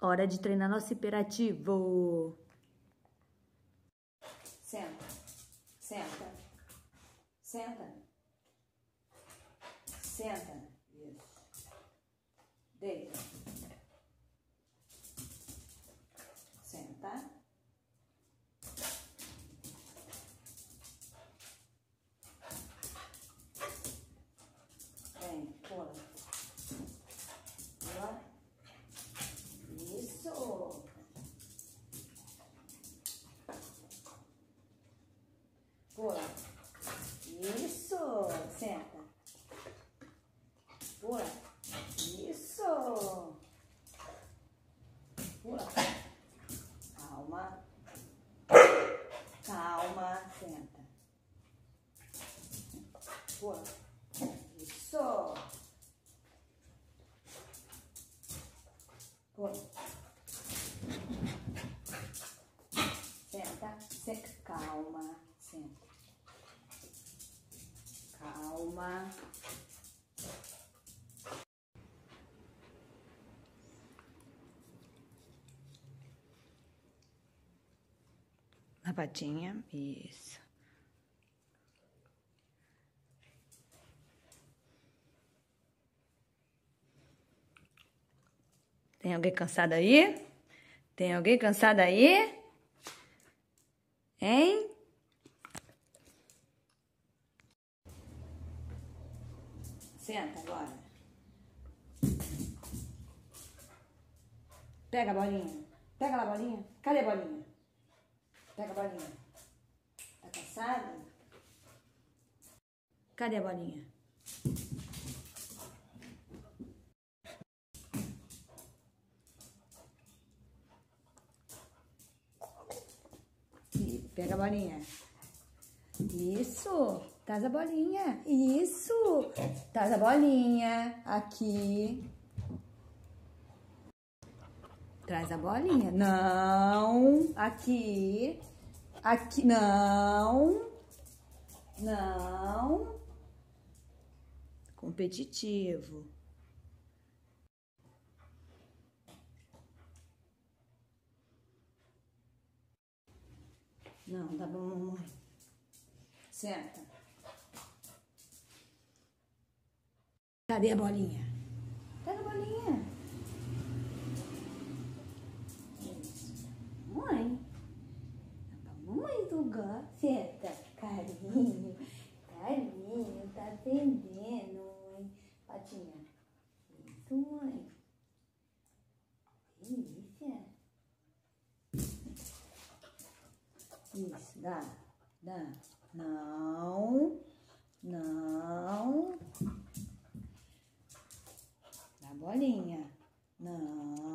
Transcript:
Hora de treinar nosso hiperativo. Senta. Senta. Senta. Senta. Isso. Deita. Senta. Vem, pula. Pula. Isso. Pula. Isso. Senta. Pula. Isso. Pula. Calma. Calma. Senta. Pula. Isso. Pula. Senta. Senta. Calma. Senta. Calma. Na patinha. Isso. Tem alguém cansado aí? Tem alguém cansado aí? Hein? Senta agora. Pega a bolinha. Pega lá a bolinha. Cadê a bolinha? Pega a bolinha. Tá cansado? Cadê a bolinha? Pega a bolinha. Isso. Traz a bolinha. Isso. Traz a bolinha. Aqui. Traz a bolinha. Não. Aqui. Aqui. Não. Não. Competitivo. Não, tá bom, mamãe. Senta. Cadê a bolinha? Pega a bolinha. Mãe. Tá bom, Mamãe do gato. Senta. Carinho. Carinho. Tá atendendo, mãe. Patinha. Isso, mãe. Delícia. Isso, dá, dá. Não, não. Dá bolinha. Não.